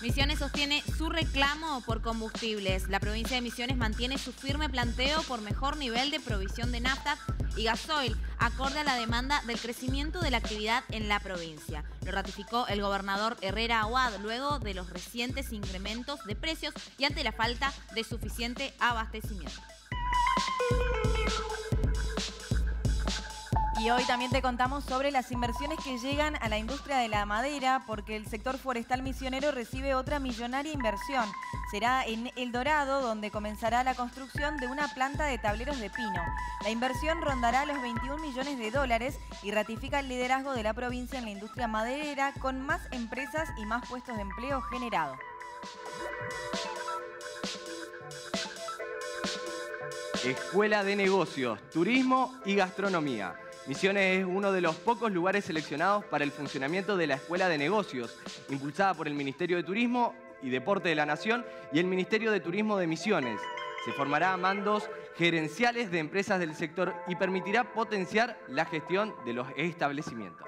Misiones sostiene su reclamo por combustibles. La provincia de Misiones mantiene su firme planteo por mejor nivel de provisión de nafta y gasoil, acorde a la demanda del crecimiento de la actividad en la provincia. Lo ratificó el gobernador Herrera Aguad luego de los recientes incrementos de precios y ante la falta de suficiente abastecimiento. Y hoy también te contamos sobre las inversiones que llegan a la industria de la madera porque el sector forestal misionero recibe otra millonaria inversión. Será en El Dorado donde comenzará la construcción de una planta de tableros de pino. La inversión rondará los 21 millones de dólares y ratifica el liderazgo de la provincia en la industria maderera con más empresas y más puestos de empleo generados. Escuela de Negocios, Turismo y Gastronomía. Misiones es uno de los pocos lugares seleccionados para el funcionamiento de la Escuela de Negocios, impulsada por el Ministerio de Turismo y Deporte de la Nación y el Ministerio de Turismo de Misiones. Se formará a mandos gerenciales de empresas del sector y permitirá potenciar la gestión de los establecimientos.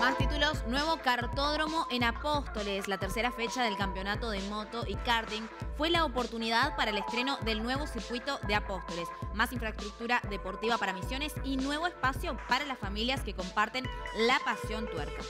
Más títulos, nuevo cartódromo en Apóstoles. La tercera fecha del campeonato de moto y karting fue la oportunidad para el estreno del nuevo circuito de Apóstoles. Más infraestructura deportiva para misiones y nuevo espacio para las familias que comparten la pasión tuerca.